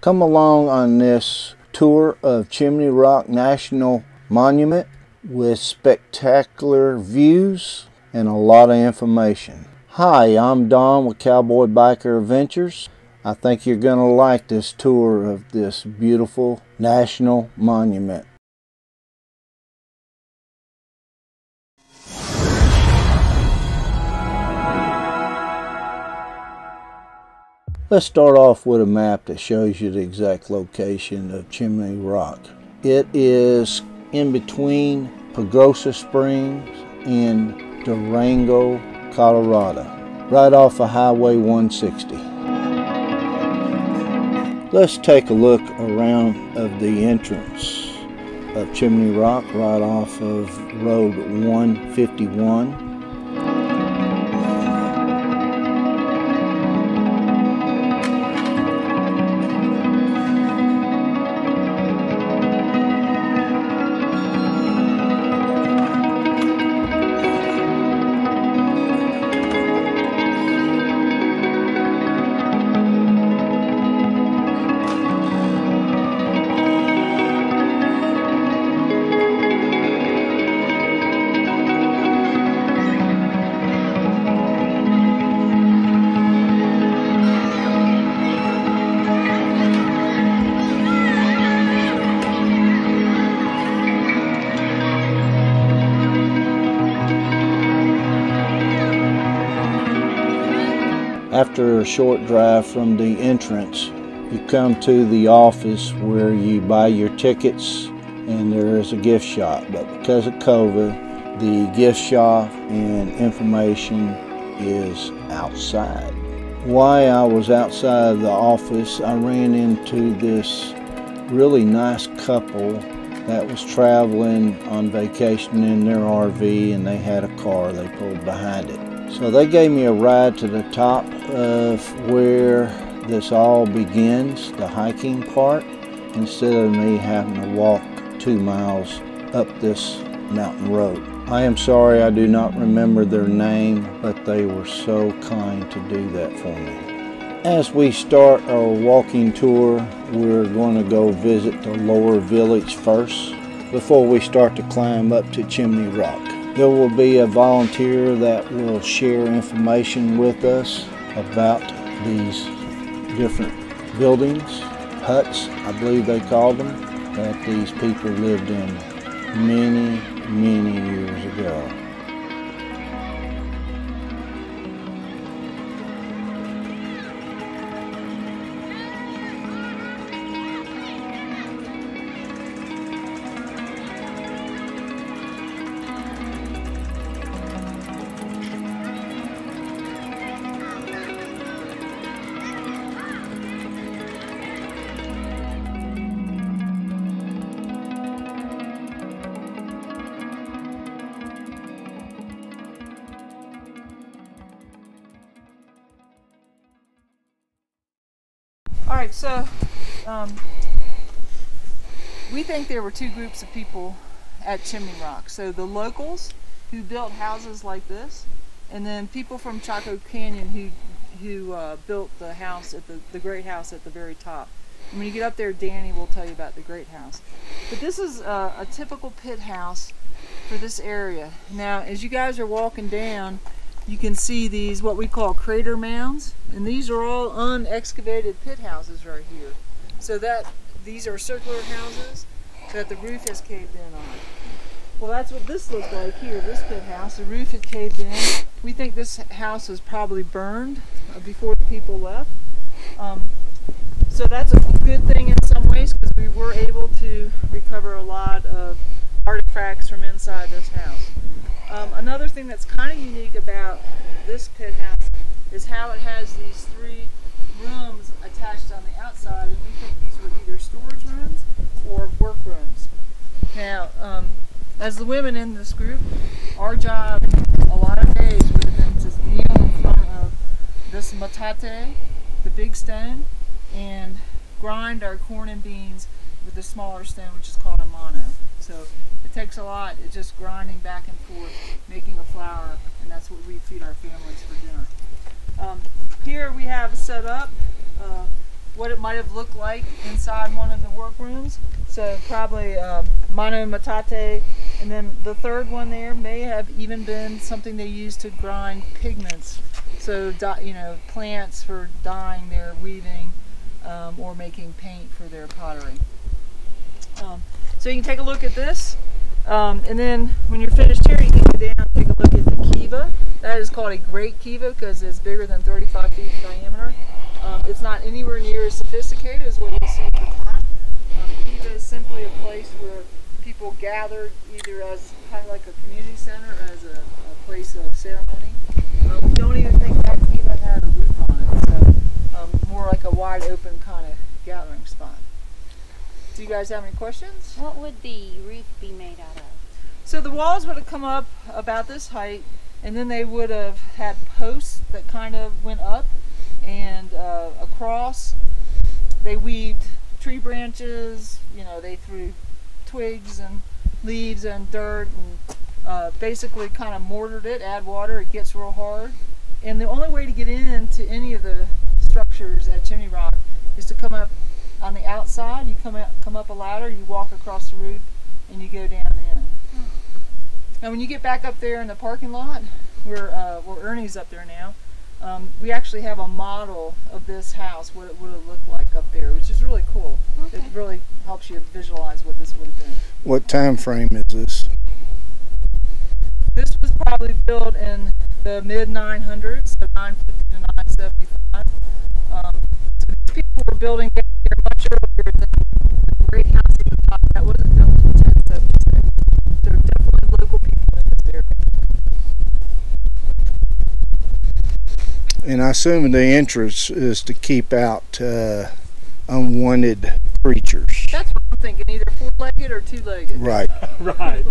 Come along on this tour of Chimney Rock National Monument with spectacular views and a lot of information. Hi, I'm Don with Cowboy Biker Adventures. I think you're going to like this tour of this beautiful national monument. Let's start off with a map that shows you the exact location of Chimney Rock. It is in between Pagosa Springs and Durango, Colorado, right off of Highway 160. Let's take a look around of the entrance of Chimney Rock right off of Road 151 After a short drive from the entrance, you come to the office where you buy your tickets and there is a gift shop. But because of COVID, the gift shop and information is outside. While I was outside the office, I ran into this really nice couple that was traveling on vacation in their RV and they had a car they pulled behind it. So they gave me a ride to the top of where this all begins, the hiking part, instead of me having to walk two miles up this mountain road. I am sorry I do not remember their name, but they were so kind to do that for me. As we start our walking tour, we're going to go visit the lower village first before we start to climb up to Chimney Rock. There will be a volunteer that will share information with us about these different buildings, huts, I believe they called them, that these people lived in many, many years ago. Right, so um, we think there were two groups of people at Chimney Rock. So the locals who built houses like this, and then people from Chaco Canyon who who uh, built the house at the the great house at the very top. And when you get up there, Danny will tell you about the great house. But this is a, a typical pit house for this area. Now, as you guys are walking down, you can see these what we call crater mounds and these are all unexcavated pit houses right here. So that these are circular houses that the roof has caved in on. Well that's what this looks like here this pit house. The roof had caved in. We think this house was probably burned before the people left. Um, so that's a good thing in some ways because we were able to recover a lot of artifacts from inside this house um, another thing that's kind of unique about this pit house is how it has these three rooms attached on the outside, and we think these were either storage rooms or work rooms. Now, um, as the women in this group, our job a lot of days would have been to kneel in front of this metate, the big stone, and grind our corn and beans with the smaller stone, which is called a mano. So it takes a lot. It's just grinding back and forth, making a flour, and that's what we feed our families for dinner. Um, here we have set up uh, what it might have looked like inside one of the workrooms. So probably um, mano metate, and then the third one there may have even been something they used to grind pigments. So you know, plants for dyeing their weaving um, or making paint for their pottery. Um, so you can take a look at this. Um, and then when you're finished here, you can go down and take a look at the kiva. That is called a great kiva because it's bigger than 35 feet in diameter. Um, it's not anywhere near as sophisticated as what you see at the top. Um, kiva is simply a place where people gathered either as kind of like a community center or as a, a place of ceremony. Uh, we don't even think that kiva had a roof on it, so um, more like a wide open kind of gathering spot. Do you guys have any questions? What would the roof be made out of? So the walls would have come up about this height, and then they would have had posts that kind of went up and uh, across. They weaved tree branches, you know, they threw twigs and leaves and dirt and uh, basically kind of mortared it, add water, it gets real hard. And the only way to get into any of the structures at Chimney Rock is to come up on the outside, you come out, come up a ladder, you walk across the roof, and you go down in. Hmm. Now, when you get back up there in the parking lot, where uh, where Ernie's up there now, um, we actually have a model of this house, what it would have looked like up there, which is really cool. Okay. It really helps you visualize what this would have been. What time frame is this? This was probably built in the mid 900s, so 950 to 975. Um, so these people were building much earlier than the great house at the top. That wasn't built until 1076. So definitely local people in this area. And I assume the interest is to keep out uh, unwanted creatures. That's what I'm thinking, either four-legged or two-legged. Right. right.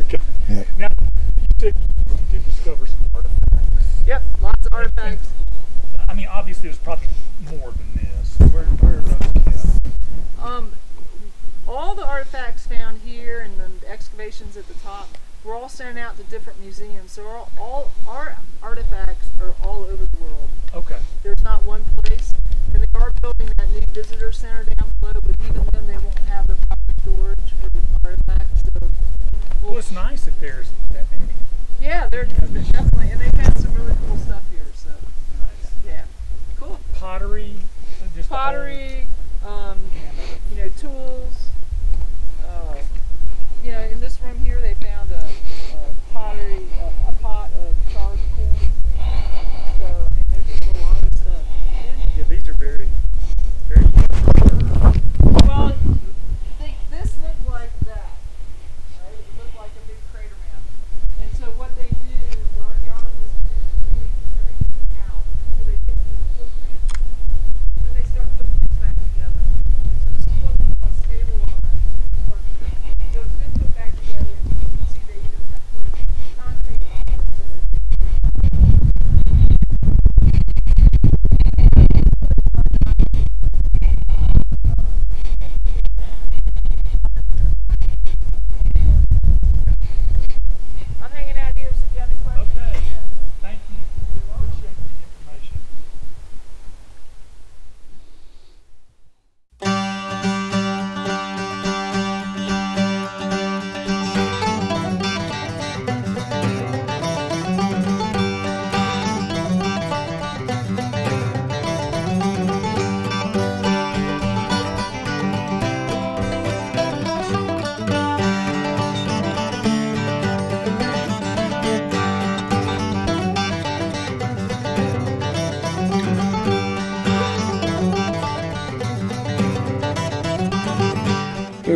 Okay. Yeah. Now, you said you did discover some artifacts. Yep, lots of artifacts. I mean, obviously, there's probably more than this. Where, where are those kept? Um, all the artifacts found here and the excavations at the top were all sent out to different museums. So all, all our artifacts are all over the world. Okay. There's not one place. And they are building that new visitor center down below, but even then they won't have the proper storage for the artifacts. So well, it's nice if there's that many. Yeah, they're definitely, and they found some really cool stuff here. So nice. Yeah, cool. Pottery, just pottery,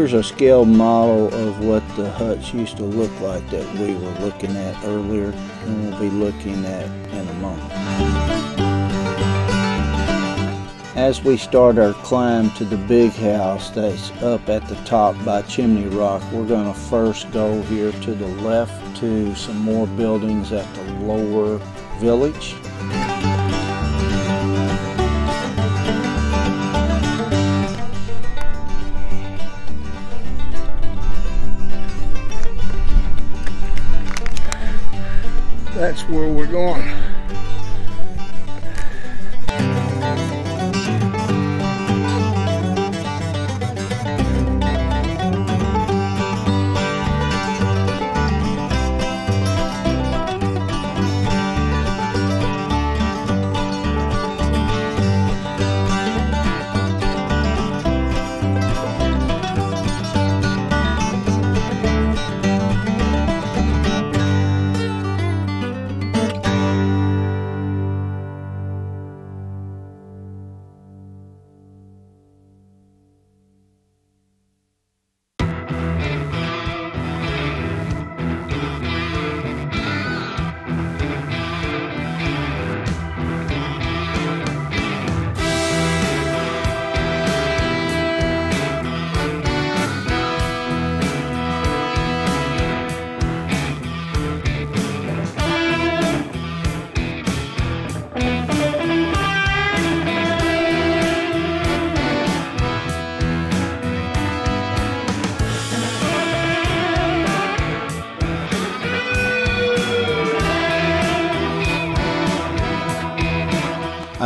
Here's a scale model of what the huts used to look like that we were looking at earlier and we'll be looking at in a moment. As we start our climb to the big house that's up at the top by Chimney Rock, we're going to first go here to the left to some more buildings at the lower village. That's where we're going.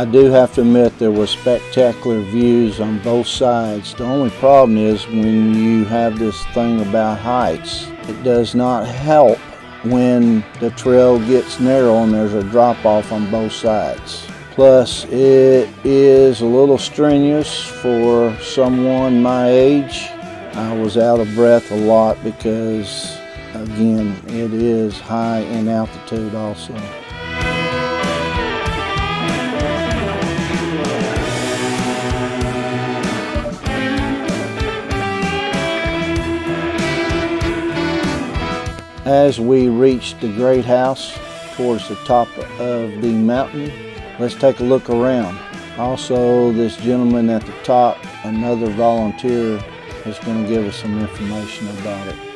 I do have to admit there were spectacular views on both sides. The only problem is when you have this thing about heights, it does not help when the trail gets narrow and there's a drop off on both sides. Plus, it is a little strenuous for someone my age. I was out of breath a lot because, again, it is high in altitude also. As we reach the great house towards the top of the mountain, let's take a look around. Also, this gentleman at the top, another volunteer, is going to give us some information about it.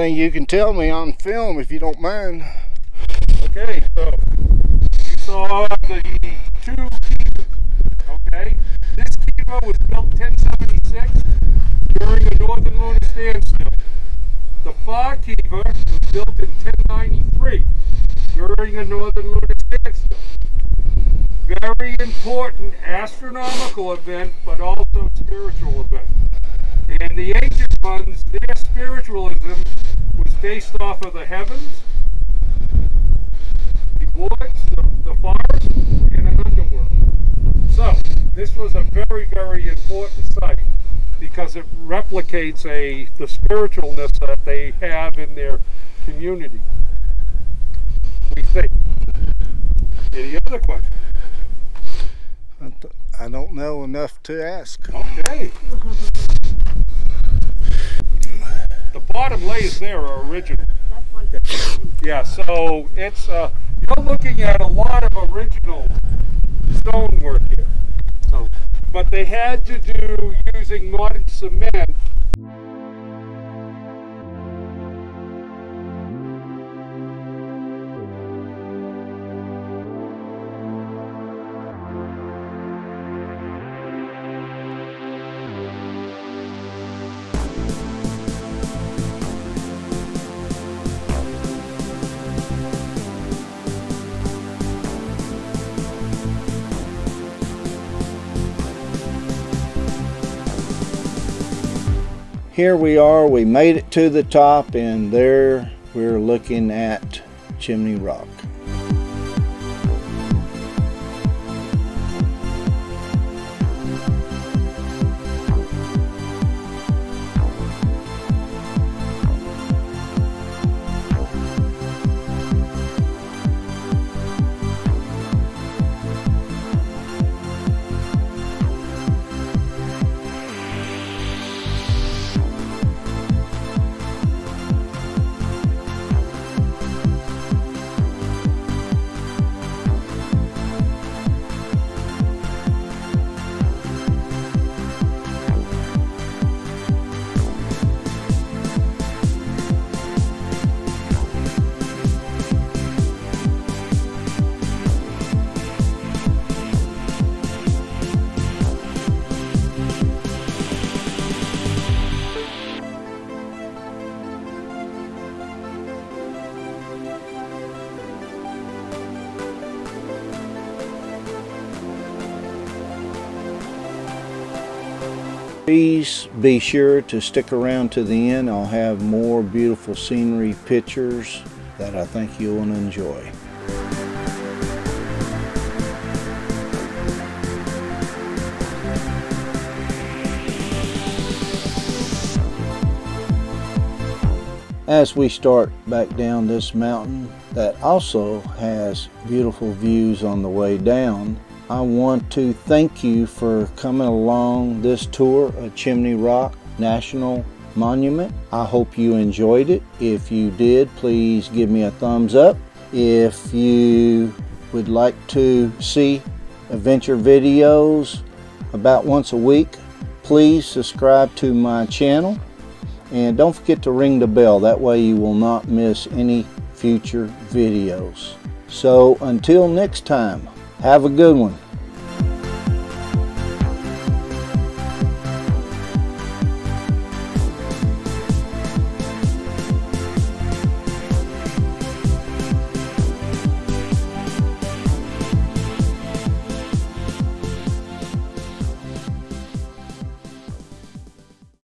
Anything you can tell me on film if you don't mind? Okay, so you saw the two kivas. Okay, this kiva was built 1076 during the northern lunar standstill. The far kiva was built in 1093 during the northern lunar standstill. Very important astronomical event, but also spiritual event. And the ancient ones, their spiritualism was based off of the heavens, the woods, the, the forest, and an underworld. So, this was a very, very important site because it replicates a the spiritualness that they have in their community. We think. Any other questions? I don't know enough to ask. Okay. The bottom layers there are original. Yeah, so it's uh, you're looking at a lot of original stonework here. So, but they had to do using modern cement. Here we are, we made it to the top and there we're looking at Chimney Rock. Please be sure to stick around to the end. I'll have more beautiful scenery pictures that I think you'll enjoy. As we start back down this mountain that also has beautiful views on the way down, I want to thank you for coming along this tour of Chimney Rock National Monument. I hope you enjoyed it. If you did, please give me a thumbs up. If you would like to see adventure videos about once a week, please subscribe to my channel and don't forget to ring the bell. That way you will not miss any future videos. So until next time, have a good one.